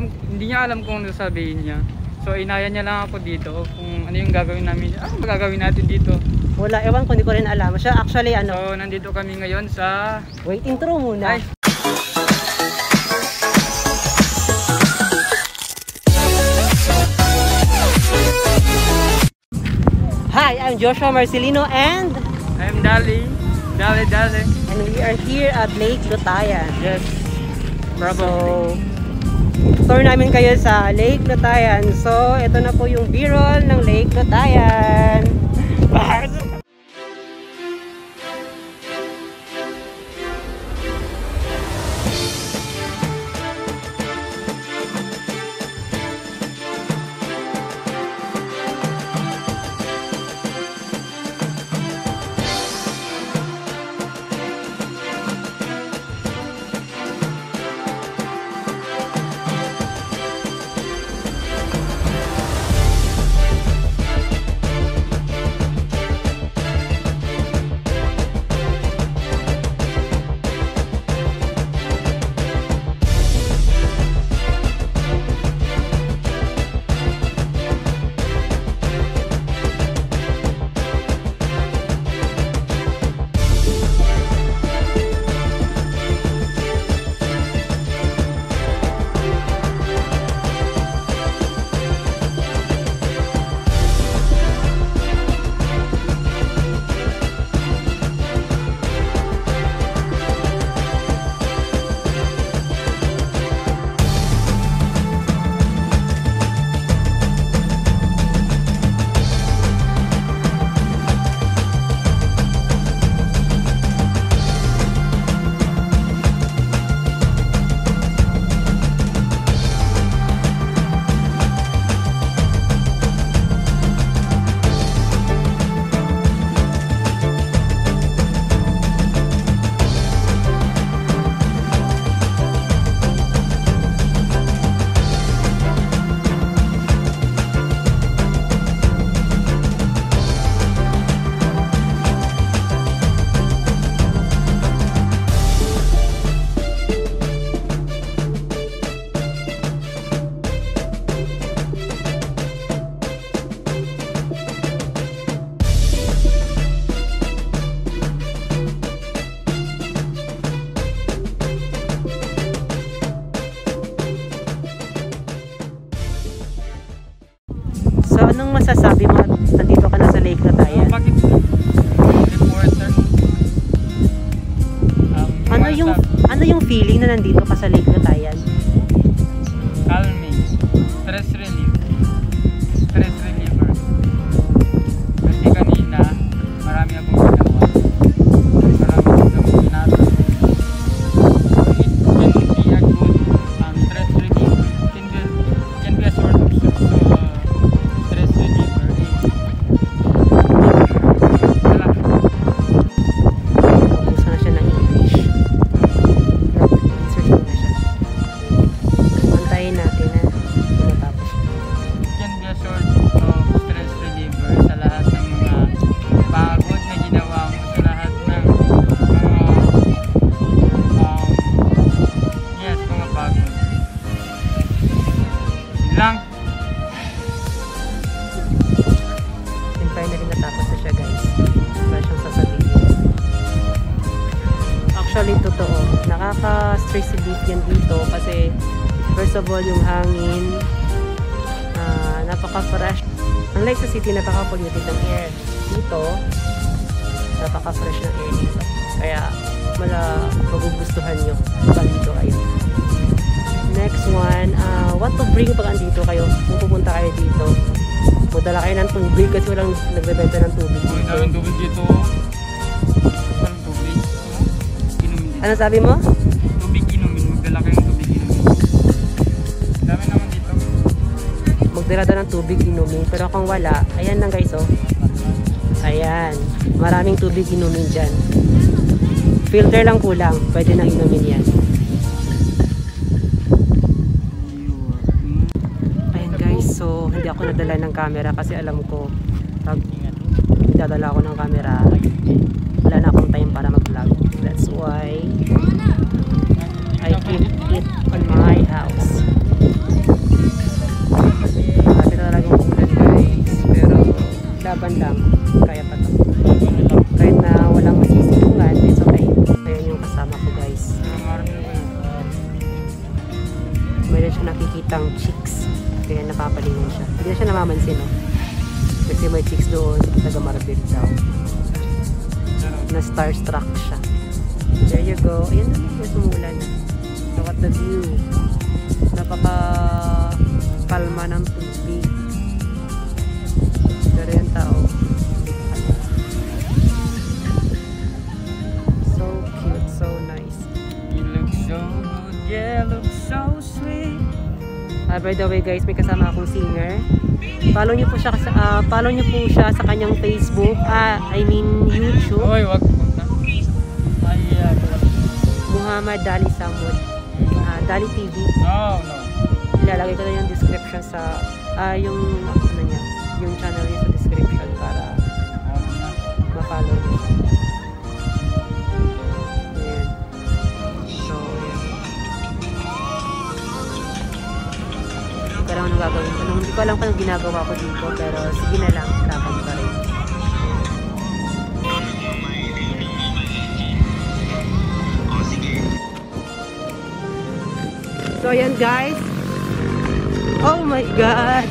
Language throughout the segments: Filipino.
alam, hindi niya alam kung ano sabihin niya. So inaya niya lang ako dito kung ano yung gagawin namin. Ah, magagawin natin dito. Wala, ewan ko, hindi ko rin alam. Siya actually ano, So nandito kami ngayon sa wait intro muna. Ay. Hi, I'm Joshua Marcelino and I'm Dali. Dali, Dali. and we are here at Lake Lutayan. Yes. So, Tour namin kayo sa Lake Lutayan. So, ito na po yung B-roll ng Lake Lutayan. So, anong masasabi mo at nandito ka na sa Lake? Bakit reporter? Um, Ano yung ano yung feeling na nandito ka sa Lake Lutayan? calming, stress relief, stress reliever. Actually, totoo. Nakaka-stress relief yan dito kasi first of all, yung hangin ah, napaka-fresh. Unlike sa city, napaka-polluted ng air. Dito, napaka-fresh ng air dito. Kaya, mala magugustuhan nyo pag dito kayo. Next one, ah, what to bring pag andito kayo? Kung pupunta kayo dito, Magdala kayo ng tubig kasi walang nagbebenta ng tubig. Dito. daming tubig dito. Ano sabi mo? Tubig inumin. Magdala kayong tubig inumin. Dami naman dito. Magdala daw ng tubig inumin. Pero kung wala, ayan lang guys oh. Ayan. Maraming tubig inumin dyan. Filter lang kulang. Pwede nang inumin yan. Ayan guys, so hindi ako nadala ng camera kasi alam ko pag dadala ako ng camera, wala na akong time para mag-vlog. That's why I keep it on my house. Kasi talagang ulan guys. Pero laban lang. Kaya pa to. Kahit na walang masisipungan, it's okay. Ayan yung kasama ko guys. Meron siya nakikitang chicks. Kaya napapalingon siya. Hindi siya namamansin no? Kasi may chicks doon. Taga Maribel daw. Na starstruck siya. There you go. Ayan na, yung sumulan. Look at the view. Napaka kalma ng tubig. Pero yung tao. So cute, so nice. You look so good, yeah, look so sweet. Ah, by the way guys, may kasama akong singer. Follow niyo po siya sa ah, follow niyo po siya sa kanyang Facebook, ah I mean YouTube. Uy, wag punta. Muhammad Dali Samud. Ah, Dali TV. No, no. Ilalagay ko na yung description sa ah yung ano niya, yung channel niya sa description para ma-follow niyo. Ayan. So, ayan. Alam anong gagawin ko. Hindi ko alam kung anong ginagawa ko dito, pero sige na lang, lakad guys. Oh my God!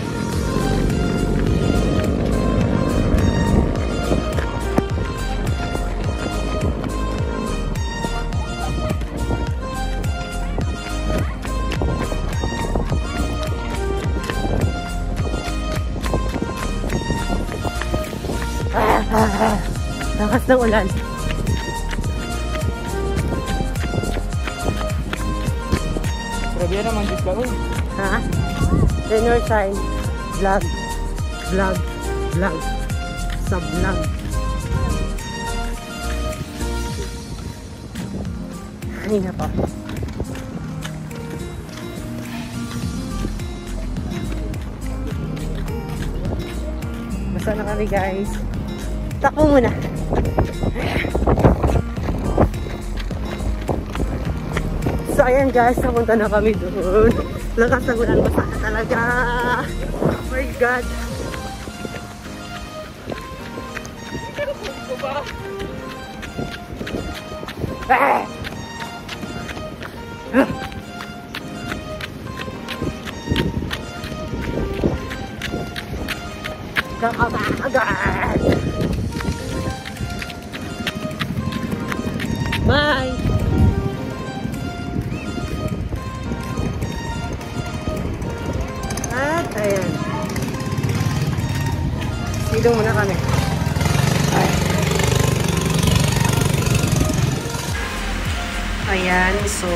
Ah, ah, ah. Lakas ng ulan. Yan naman, Diyos ka. Uy, Ha? Dinner time. Vlog. Vlog. Vlog. Sa vlog. Kanina pa. Basta na kami guys. Takbo muna. So ayan guys, napunta na kami doon. Lakas ng ulan, basa na talaga. Oh my God. Ah! Kakabagan! Bye! Silong muna kami. Ay. Ayan, so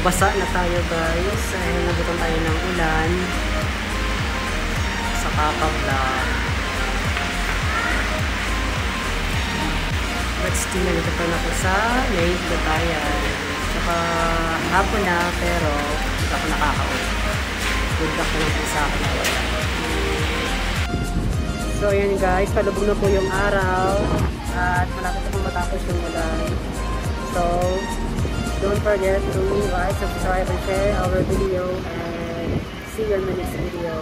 basa na tayo guys. Ayan, nabutan tayo ng ulan. Sa kapag-vlog. But still, nandito na ako sa Lake Batayan. Saka hapon na, pero hindi ako nakaka-uwi. Good luck na lang sa akin. So, ayan guys, palubog na po yung araw. At malapit na po matapos yung ulan. So, don't forget to like, subscribe, and share our video. And see you in the next video.